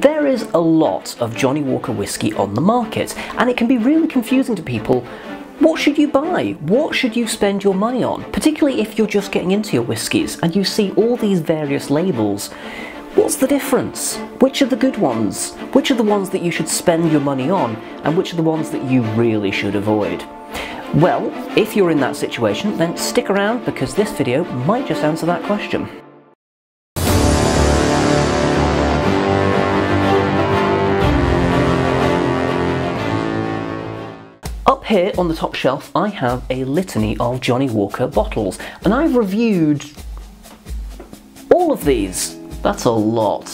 There is a lot of Johnnie Walker whiskey on the market, and it can be really confusing to people. What should you buy? What should you spend your money on? Particularly if you're just getting into your whiskies and you see all these various labels. What's the difference? Which are the good ones? Which are the ones that you should spend your money on? And which are the ones that you really should avoid? Well, if you're in that situation, then stick around because this video might just answer that question. Here on the top shelf, I have a litany of Johnnie Walker bottles, and I've reviewed all of these. That's a lot.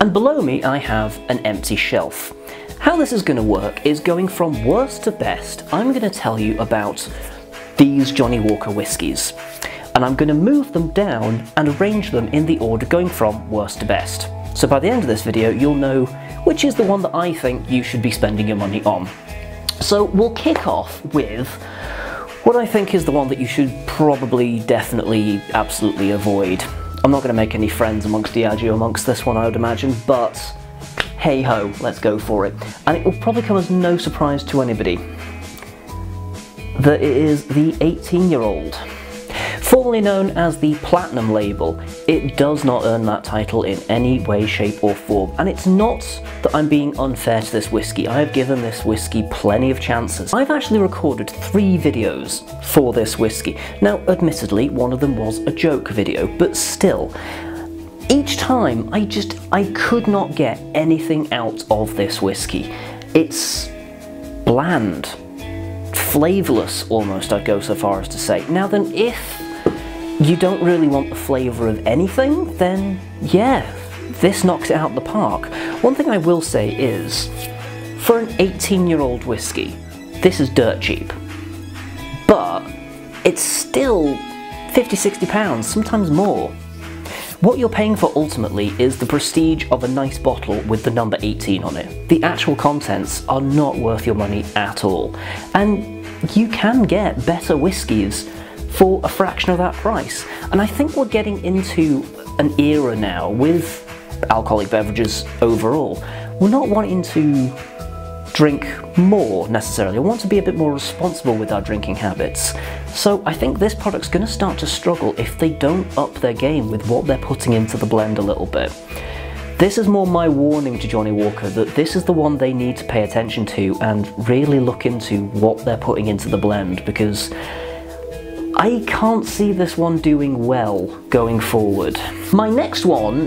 And below me, I have an empty shelf. How this is going to work is going from worst to best, I'm going to tell you about these Johnnie Walker whiskies. And I'm going to move them down and arrange them in the order going from worst to best. So by the end of this video, you'll know which is the one that I think you should be spending your money on. So we'll kick off with what I think is the one that you should probably, definitely, absolutely avoid. I'm not going to make any friends amongst Diageo amongst this one, I would imagine, but hey ho, let's go for it. And it will probably come as no surprise to anybody that it is the 18 year old. Formerly known as the Platinum label, it does not earn that title in any way, shape or form. And it's not that I'm being unfair to this whiskey. I have given this whiskey plenty of chances. I've actually recorded three videos for this whiskey. Now, admittedly, one of them was a joke video, but still, each time I just, I could not get anything out of this whiskey. It's bland, flavourless almost, I'd go so far as to say. Now then, if you don't really want the flavour of anything, then yeah, this knocks it out the park. One thing I will say is, for an 18 year old whiskey, this is dirt cheap. But it's still 50, 60 pounds, sometimes more. What you're paying for ultimately is the prestige of a nice bottle with the number 18 on it. The actual contents are not worth your money at all. And you can get better whiskies for a fraction of that price. And I think we're getting into an era now with alcoholic beverages overall. We're not wanting to drink more necessarily. We want to be a bit more responsible with our drinking habits. So I think this product's going to start to struggle if they don't up their game with what they're putting into the blend a little bit. This is more my warning to Johnnie Walker that this is the one they need to pay attention to and really look into what they're putting into the blend because I can't see this one doing well going forward. My next one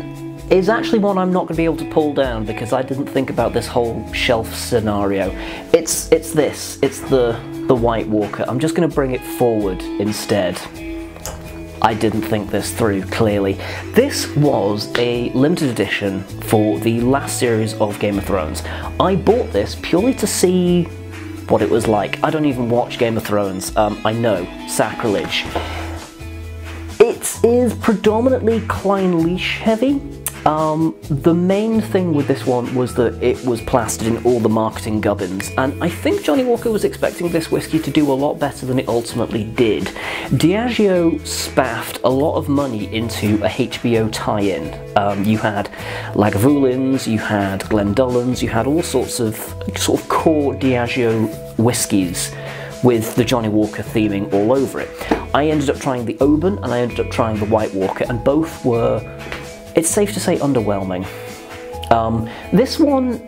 is actually one I'm not going to be able to pull down because I didn't think about this whole shelf scenario. It's it's this, it's the, the White Walker. I'm just going to bring it forward instead. I didn't think this through, clearly. This was a limited edition for the last series of Game of Thrones. I bought this purely to see what it was like. I don't even watch Game of Thrones. Um, I know, sacrilege. It is predominantly Clynelish heavy. Um, the main thing with this one was that it was plastered in all the marketing gubbins, and I think Johnnie Walker was expecting this whiskey to do a lot better than it ultimately did. Diageo spaffed a lot of money into a HBO tie-in. Um, you had Lagavulins, you had Glendullans, you had all sorts of sort of core Diageo whiskies with the Johnnie Walker theming all over it. I ended up trying the Oban and I ended up trying the White Walker, and both were it's safe to say underwhelming. Um, this one,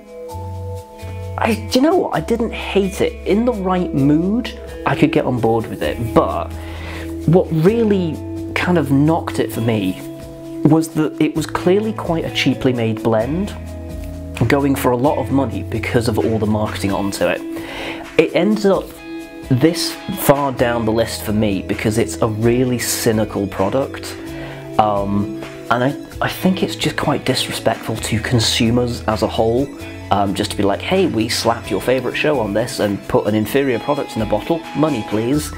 I, do you know what? I didn't hate it. In the right mood, I could get on board with it. But what really kind of knocked it for me was that it was clearly quite a cheaply made blend, going for a lot of money because of all the marketing onto it. It ended up this far down the list for me because it's a really cynical product. Um, and I, I think it's just quite disrespectful to consumers as a whole. Um, just to be like, hey, we slapped your favourite show on this and put an inferior product in a bottle, money please.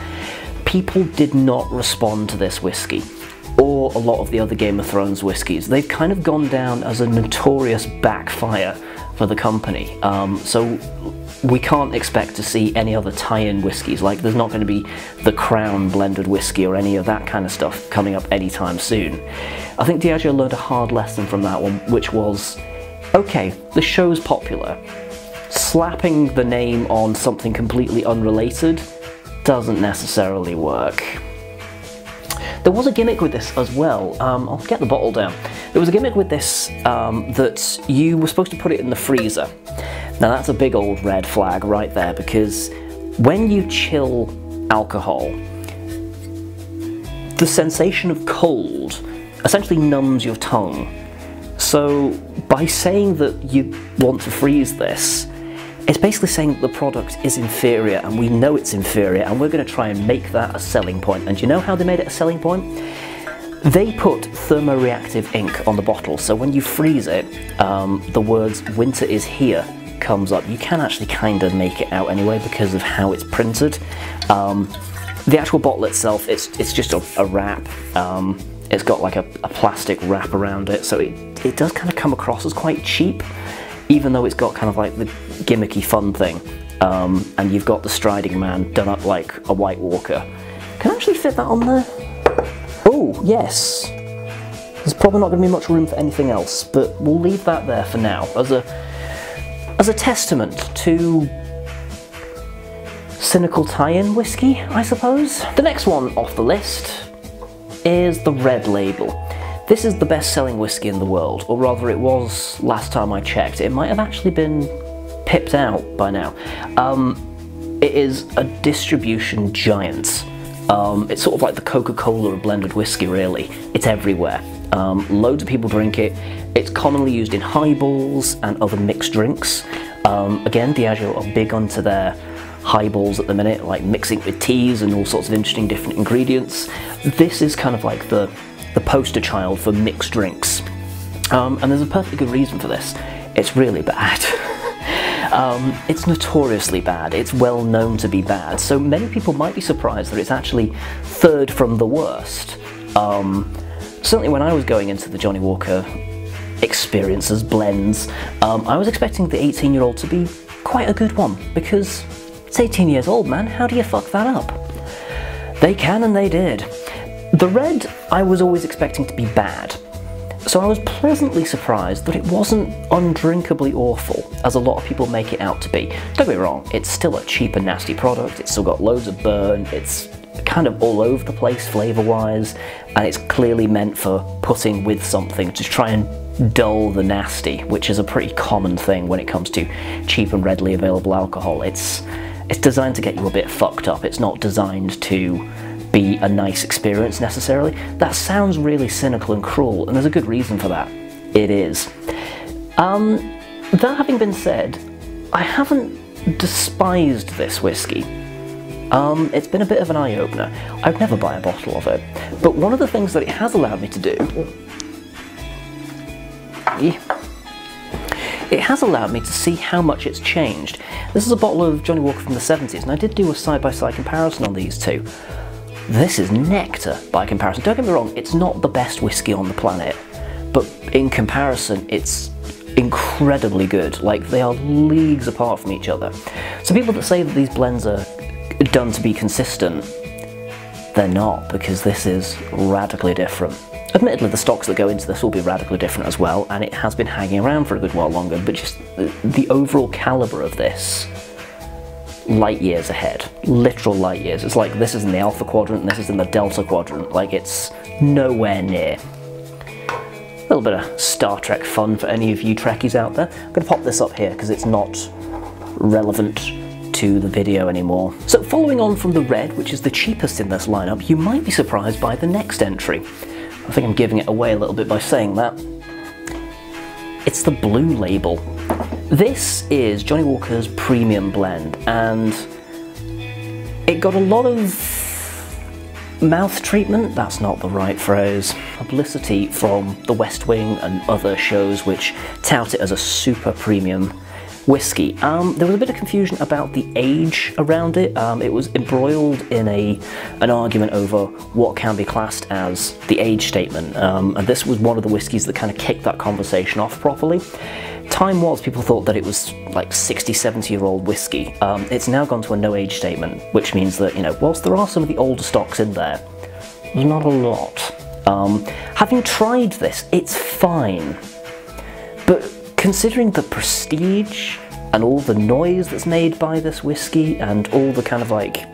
People did not respond to this whiskey or a lot of the other Game of Thrones whiskies. They've kind of gone down as a notorious backfire for the company. Um, so we can't expect to see any other tie-in whiskies. Like there's not going to be the Crown blended whiskey or any of that kind of stuff coming up anytime soon. I think Diageo learned a hard lesson from that one, which was Okay, the show's popular. Slapping the name on something completely unrelated doesn't necessarily work. There was a gimmick with this as well. Um, I'll get the bottle down. There was a gimmick with this um, that you were supposed to put it in the freezer. Now that's a big old red flag right there because when you chill alcohol, the sensation of cold essentially numbs your tongue. So by saying that you want to freeze this, it's basically saying that the product is inferior and we know it's inferior and we're going to try and make that a selling point. And you know how they made it a selling point? They put thermoreactive ink on the bottle, so when you freeze it, um, the words winter is here comes up. You can actually kind of make it out anyway because of how it's printed. Um, the actual bottle itself, it's, it's just a, a wrap. Um, it's got like a, a, plastic wrap around it, so it, it does kind of come across as quite cheap, even though it's got kind of like the gimmicky fun thing. Um, and you've got the striding man done up like a White Walker. Can I actually fit that on there? Oh, yes. There's probably not going to be much room for anything else, but we'll leave that there for now as a as a testament to cynical tie-in whiskey, I suppose. The next one off the list is the Red Label. This is the best-selling whiskey in the world, or rather it was last time I checked. It might have actually been pipped out by now. Um, it is a distribution giant. Um, it's sort of like the Coca-Cola of blended whiskey, really. It's everywhere. Um, loads of people drink it. It's commonly used in highballs and other mixed drinks. Um, again, Diageo are big onto their highballs at the minute, like mixing with teas and all sorts of interesting different ingredients. This is kind of like the, the poster child for mixed drinks. Um, and there's a perfectly good reason for this. It's really bad. Um, it's notoriously bad, it's well known to be bad, so many people might be surprised that it's actually third from the worst. Um, certainly when I was going into the Johnnie Walker experiences, blends, um, I was expecting the 18 year old to be quite a good one because it's 18 years old, man. How do you fuck that up? They can and they did. The red I was always expecting to be bad. So I was pleasantly surprised that it wasn't undrinkably awful, as a lot of people make it out to be. Don't get me wrong, it's still a cheap and nasty product, it's still got loads of burn, it's kind of all over the place flavour wise, and it's clearly meant for putting with something to try and dull the nasty, which is a pretty common thing when it comes to cheap and readily available alcohol. It's it's designed to get you a bit fucked up. It's not designed to be a nice experience necessarily. That sounds really cynical and cruel, and there's a good reason for that. It is. Um, that having been said, I haven't despised this whiskey. Um, it's been a bit of an eye-opener. I'd never buy a bottle of it, but one of the things that it has allowed me to do it has allowed me to see how much it's changed. This is a bottle of Johnnie Walker from the 70s, and I did do a side-by-side -side comparison on these two. This is nectar by comparison. Don't get me wrong, it's not the best whiskey on the planet, but in comparison, it's incredibly good. Like, they are leagues apart from each other. So people that say that these blends are done to be consistent, they're not, because this is radically different. Admittedly, the stocks that go into this will be radically different as well, and it has been hanging around for a good while longer, but just the overall calibre of this, light years ahead. Literal light years. It's like this is in the Alpha Quadrant, this is in the Delta Quadrant. Like, it's nowhere near. A little bit of Star Trek fun for any of you Trekkies out there. I'm going to pop this up here because it's not relevant to the video anymore. So following on from the red, which is the cheapest in this lineup, you might be surprised by the next entry. I think I'm giving it away a little bit by saying that. It's the blue label. This is Johnnie Walker's premium blend, and it got a lot of mouth treatment, that's not the right phrase, publicity from The West Wing and other shows which tout it as a super premium whiskey. Um, there was a bit of confusion about the age around it. Um, it was embroiled in a an argument over what can be classed as the age statement, um, and this was one of the whiskies that kind of kicked that conversation off properly. Time was people thought that it was like 60, 70 year old whiskey. Um, it's now gone to a no age statement, which means that, you know, whilst there are some of the older stocks in there, there's not a lot. Um, having tried this, it's fine. But considering the prestige and all the noise that's made by this whiskey and all the kind of like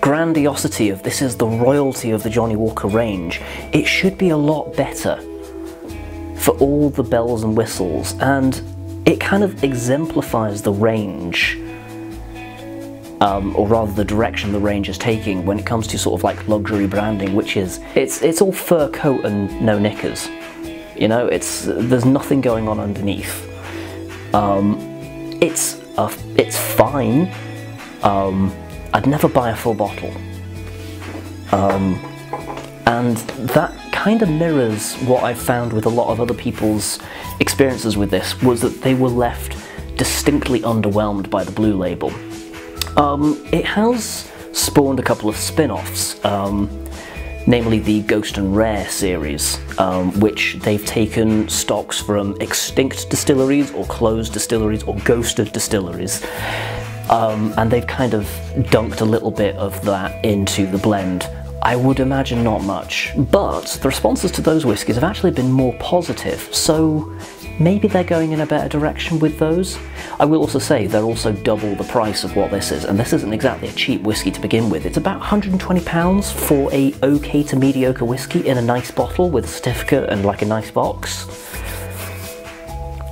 grandiosity of this is the royalty of the Johnnie Walker range, it should be a lot better for all the bells and whistles and it kind of exemplifies the range um, or rather the direction the range is taking when it comes to sort of like luxury branding, which is it's it's all fur coat and no knickers. You know, it's there's nothing going on underneath. Um, it's a, it's fine. Um, I'd never buy a full bottle. Um, and that kind of mirrors what I've found with a lot of other people's experiences with this was that they were left distinctly underwhelmed by the blue label. Um, it has spawned a couple of spin-offs, um, namely the Ghost and Rare series, um, which they've taken stocks from extinct distilleries or closed distilleries or ghosted distilleries, um, and they've kind of dunked a little bit of that into the blend. I would imagine not much, but the responses to those whiskies have actually been more positive, so maybe they're going in a better direction with those. I will also say they're also double the price of what this is, and this isn't exactly a cheap whiskey to begin with. It's about £120 for a okay to mediocre whiskey in a nice bottle with a certificate and like a nice box.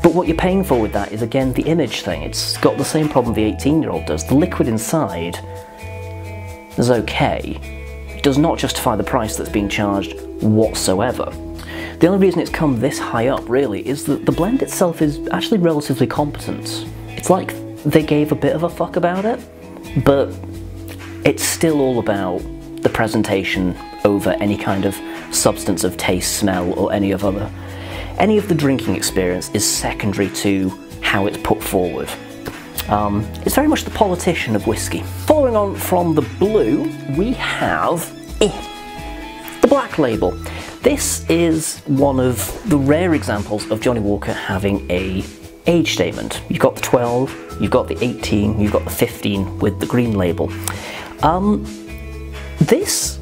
But what you're paying for with that is again the image thing. It's got the same problem the 18 year old does. The liquid inside is okay. Does not justify the price that's being charged whatsoever. The only reason it's come this high up, really, is that the blend itself is actually relatively competent. It's like they gave a bit of a fuck about it, but it's still all about the presentation over any kind of substance of taste, smell, or any of other. Any of the drinking experience is secondary to how it's put forward. Um, it's very much the politician of whiskey. Following on from the blue, we have eh, the black label. This is one of the rare examples of Johnnie Walker having a age statement. You've got the 12, you've got the 18, you've got the 15 with the green label. Um, this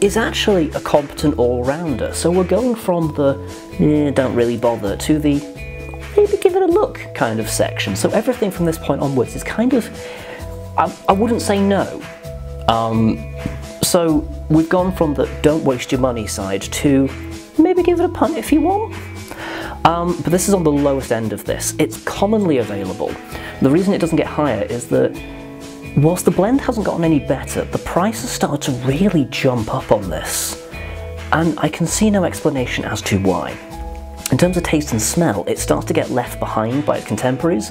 is actually a competent all-rounder, so we're going from the eh, don't really bother to the maybe give it a look kind of section. So everything from this point onwards is kind of, I, I wouldn't say no. Um, so we've gone from the don't waste your money side to maybe give it a punt if you want. Um, but this is on the lowest end of this. It's commonly available. The reason it doesn't get higher is that whilst the blend hasn't gotten any better, the price has started to really jump up on this. And I can see no explanation as to why. In terms of taste and smell, it starts to get left behind by its contemporaries,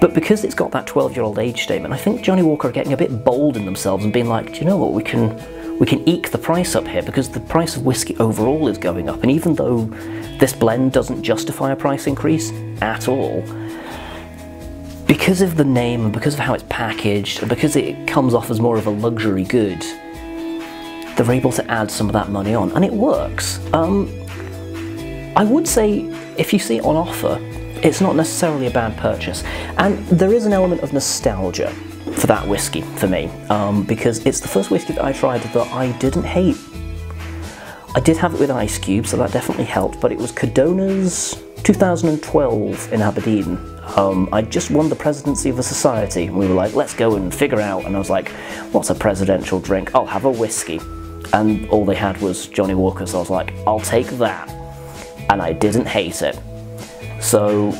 but because it's got that 12-year-old age statement, I think Johnnie Walker are getting a bit bold in themselves and being like, do you know what, we can we can eke the price up here because the price of whiskey overall is going up. And even though this blend doesn't justify a price increase at all, because of the name and because of how it's packaged, and because it comes off as more of a luxury good, they're able to add some of that money on, and it works. Um, I would say if you see it on offer, it's not necessarily a bad purchase, and there is an element of nostalgia for that whiskey for me um, because it's the first whiskey that I tried that I didn't hate. I did have it with ice cubes, so that definitely helped, but it was Cadona's 2012 in Aberdeen. Um, I just won the presidency of a society, and we were like, let's go and figure out. And I was like, what's a presidential drink? I'll have a whiskey. And all they had was Johnnie Walker, so I was like, I'll take that. And I didn't hate it. So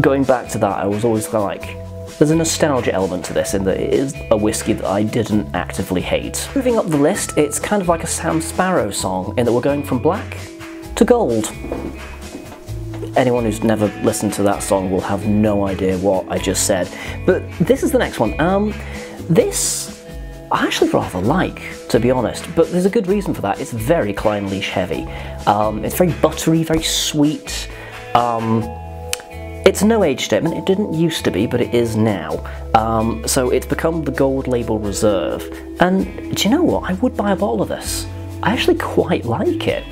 going back to that, I was always kind of like, there's a nostalgia element to this in that it is a whiskey that I didn't actively hate. Moving up the list, it's kind of like a Sam Sparro song in that we're going from black to gold. Anyone who's never listened to that song will have no idea what I just said. But this is the next one. Um, this I actually rather like, to be honest, but there's a good reason for that. It's very Clynelish heavy. Um, it's very buttery, very sweet. Um, it's no age statement, it didn't used to be, but it is now. Um, so it's become the gold label reserve. And do you know what? I would buy a bottle of this. I actually quite like it.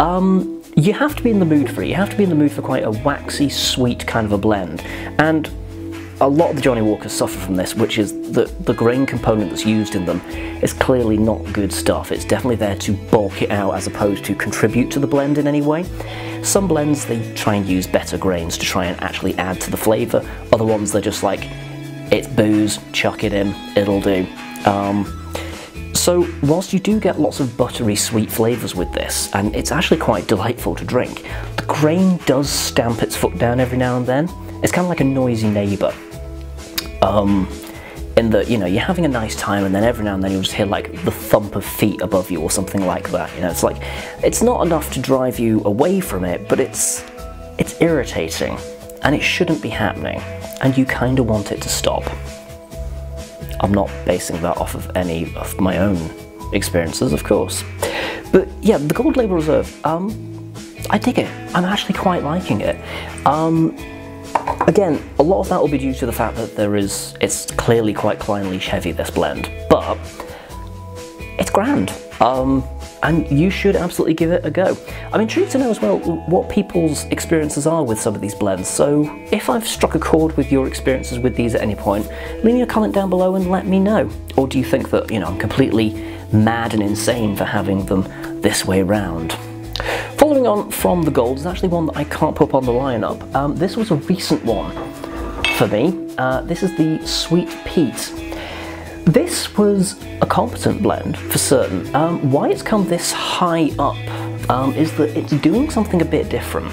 Um, you have to be in the mood for it. You have to be in the mood for quite a waxy, sweet kind of a blend. And a lot of the Johnnie Walkers suffer from this, which is that the grain component that's used in them is clearly not good stuff. It's definitely there to bulk it out as opposed to contribute to the blend in any way. Some blends they try and use better grains to try and actually add to the flavour. Other ones they're just like, it's booze, chuck it in, it'll do. Um, so whilst you do get lots of buttery sweet flavours with this, and it's actually quite delightful to drink, the grain does stamp its foot down every now and then. It's kind of like a noisy neighbour. Um, in that, you know, you're having a nice time and then every now and then you'll just hear like the thump of feet above you or something like that. You know, it's like, it's not enough to drive you away from it, but it's, it's irritating and it shouldn't be happening and you kind of want it to stop. I'm not basing that off of any of my own experiences, of course. But yeah, the Gold Label Reserve, um, I dig it. I'm actually quite liking it. Um, again, a lot of that will be due to the fact that there is, it's clearly quite Clynelish heavy, this blend, but it's grand. Um, and you should absolutely give it a go. I'm intrigued to know as well what people's experiences are with some of these blends, so if I've struck a chord with your experiences with these at any point, leave me a comment down below and let me know. Or do you think that, you know, I'm completely mad and insane for having them this way round? Following on from the gold is actually one that I can't put up on the lineup. Um, this was a recent one for me. Uh, this is the Sweet Peat. This was a competent blend for certain. Um, why it's come this high up um, is that it's doing something a bit different.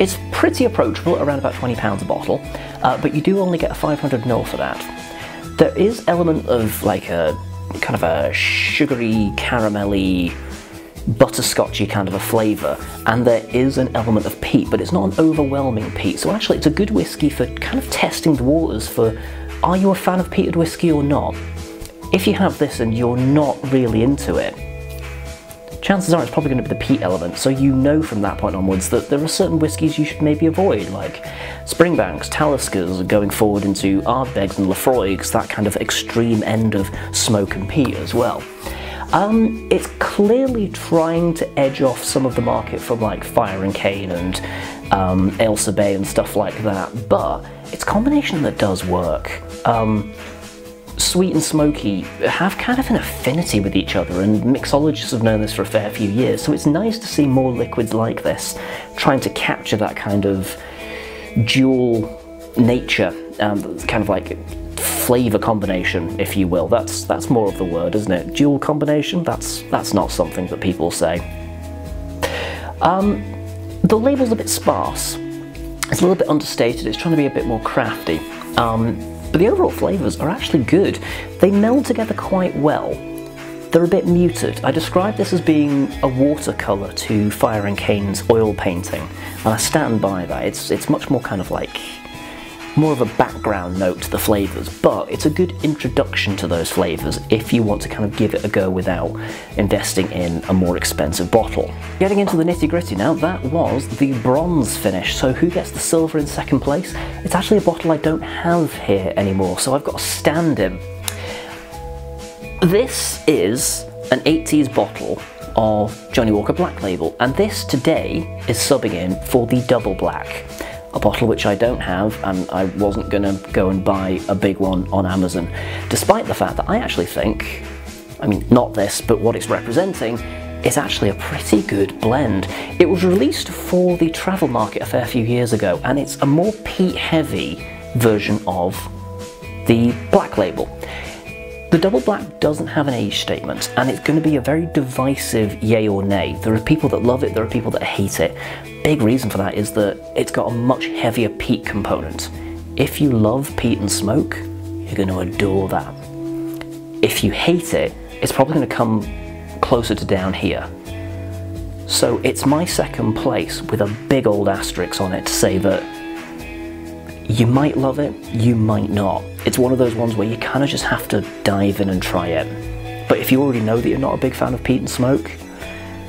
It's pretty approachable, around about £20 a bottle, uh, but you do only get a 500ml for that. There is element of like a kind of a sugary, caramelly, butterscotchy kind of a flavour, and there is an element of peat, but it's not an overwhelming peat. So actually, it's a good whiskey for kind of testing the waters for are you a fan of peated whiskey or not? If you have this and you're not really into it, chances are it's probably going to be the peat element, so you know from that point onwards that there are certain whiskies you should maybe avoid, like Springbanks, Taliskers, going forward into Ardbegs and Laphroaigs, that kind of extreme end of smoke and peat as well. Um, it's clearly trying to edge off some of the market from like Fire and Cane and um, Ailsa Bay and stuff like that, but it's a combination that does work. Um, sweet and smoky have kind of an affinity with each other, and mixologists have known this for a fair few years, so it's nice to see more liquids like this trying to capture that kind of dual nature, um, kind of like flavor combination, if you will. That's that's more of the word, isn't it? Dual combination. That's that's not something that people say. Um, the label's a bit sparse. It's a little bit understated, it's trying to be a bit more crafty. Um, but the overall flavours are actually good. They meld together quite well. They're a bit muted. I describe this as being a watercolour to Fire and Cane's oil painting, and I stand by that. It's, it's much more kind of like more of a background note to the flavours, but it's a good introduction to those flavours if you want to kind of give it a go without investing in a more expensive bottle. Getting into the nitty gritty now, that was the bronze finish. So who gets the silver in second place? It's actually a bottle I don't have here anymore, so I've got a stand-in. This is an 80s bottle of Johnnie Walker Black Label, and this today is subbing in for the double black a bottle which I don't have and I wasn't going to go and buy a big one on Amazon, despite the fact that I actually think, I mean, not this, but what it's representing is actually a pretty good blend. It was released for the travel market a fair few years ago and it's a more peat heavy version of the black label. The double black doesn't have an age statement and it's going to be a very divisive yay or nay. There are people that love it, there are people that hate it. Big reason for that is that it's got a much heavier peat component. If you love peat and smoke, you're going to adore that. If you hate it, it's probably going to come closer to down here. So it's my second place with a big old asterisk on it to say that you might love it, you might not. It's one of those ones where you kind of just have to dive in and try it. But if you already know that you're not a big fan of peat and smoke,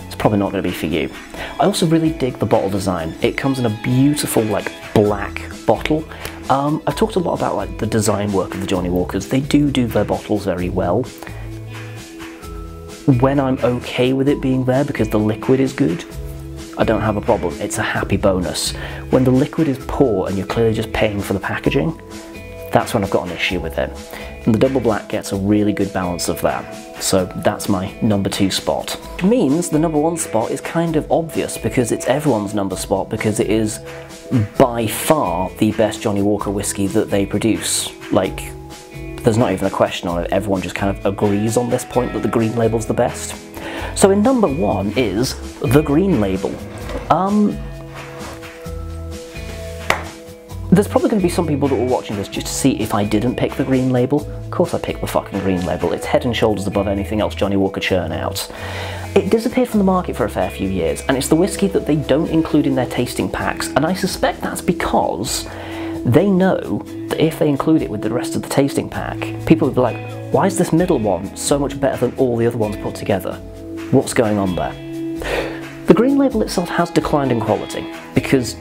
it's probably not going to be for you. I also really dig the bottle design. It comes in a beautiful like black bottle. Um, I've talked a lot about like the design work of the Johnnie Walkers. They do do their bottles very well. When I'm okay with it being there because the liquid is good, I don't have a problem. It's a happy bonus. When the liquid is poor and you're clearly just paying for the packaging, that's when I've got an issue with it. And the double black gets a really good balance of that. So that's my number two spot. Which means the number one spot is kind of obvious because it's everyone's number spot because it is by far the best Johnnie Walker whiskey that they produce. Like, there's not even a question on it. Everyone just kind of agrees on this point that the green label's the best. So in number one is the green label. Um, there's probably going to be some people that were watching this just to see if I didn't pick the green label. Of course I picked the fucking green label. It's head and shoulders above anything else Johnnie Walker churn out. It disappeared from the market for a fair few years, and it's the whiskey that they don't include in their tasting packs, and I suspect that's because they know that if they include it with the rest of the tasting pack, people would be like, why is this middle one so much better than all the other ones put together? What's going on there? The green label itself has declined in quality because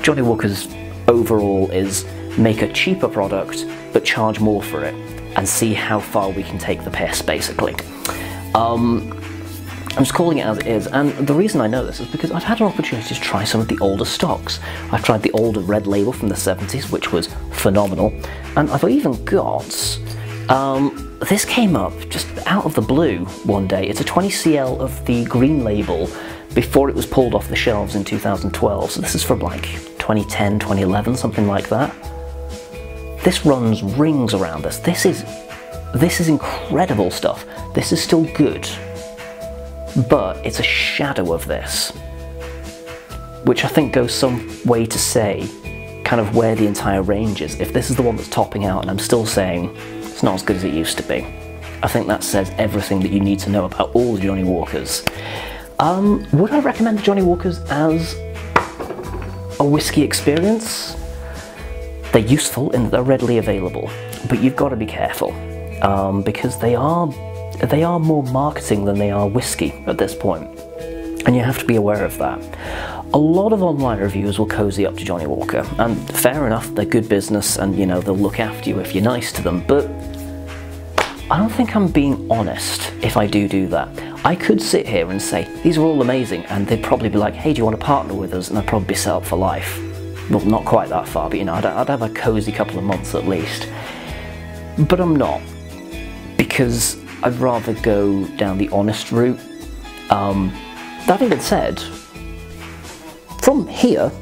Johnnie Walker's overall is make a cheaper product but charge more for it and see how far we can take the piss basically. Um, I'm just calling it as it is, and the reason I know this is because I've had an opportunity to try some of the older stocks. I've tried the older red label from the 70s, which was phenomenal, and I've even got um, this came up just out of the blue one day. It's a 20cl of the green label before it was pulled off the shelves in 2012. So this is from like 2010, 2011, something like that. This runs rings around this. This is this is incredible stuff. This is still good, but it's a shadow of this, which I think goes some way to say kind of where the entire range is. If this is the one that's topping out and I'm still saying not as good as it used to be, I think that says everything that you need to know about all the Johnnie Walkers. Um, would I recommend the Johnnie Walkers as a whiskey experience? They're useful and they're readily available, but you've got to be careful um, because they are they are more marketing than they are whiskey at this point, and you have to be aware of that. A lot of online reviewers will cozy up to Johnnie Walker, and fair enough, they're good business, and you know they'll look after you if you're nice to them, but I don't think I'm being honest if I do do that. I could sit here and say, these are all amazing, and they'd probably be like, hey, do you want to partner with us? And I'd probably be set up for life. Well, not quite that far, but you know, I'd, I'd have a cozy couple of months at least. But I'm not, because I'd rather go down the honest route. Um, that being said, from here,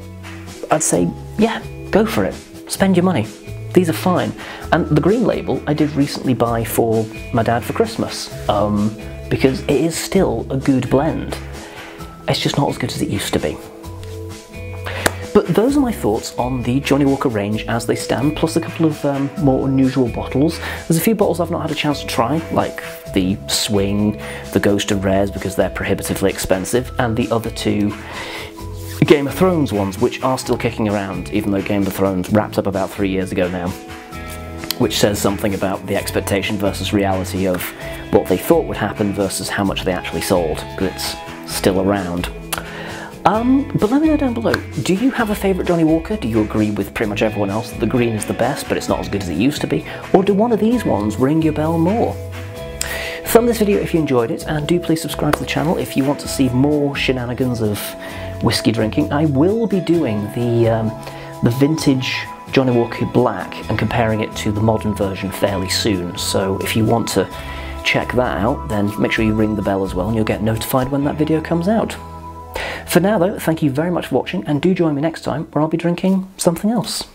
I'd say, yeah, go for it. Spend your money. These are fine. And the green label I did recently buy for my dad for Christmas. Um, because it is still a good blend. It's just not as good as it used to be. But those are my thoughts on the Johnnie Walker range as they stand, plus a couple of um, more unusual bottles. There's a few bottles I've not had a chance to try, like the Swing, the Ghost of Rares, because they're prohibitively expensive, and the other two Game of Thrones ones, which are still kicking around, even though Game of Thrones wrapped up about three years ago now which says something about the expectation versus reality of what they thought would happen versus how much they actually sold, because it's still around. Um, but let me know down below, do you have a favourite Johnnie Walker? Do you agree with pretty much everyone else that the green is the best, but it's not as good as it used to be? Or do one of these ones ring your bell more? Thumb this video if you enjoyed it, and do please subscribe to the channel if you want to see more shenanigans of whiskey drinking. I will be doing the, um, the vintage Johnnie Walker Black and comparing it to the modern version fairly soon. So if you want to check that out, then make sure you ring the bell as well and you'll get notified when that video comes out. For now though, thank you very much for watching and do join me next time where I'll be drinking something else.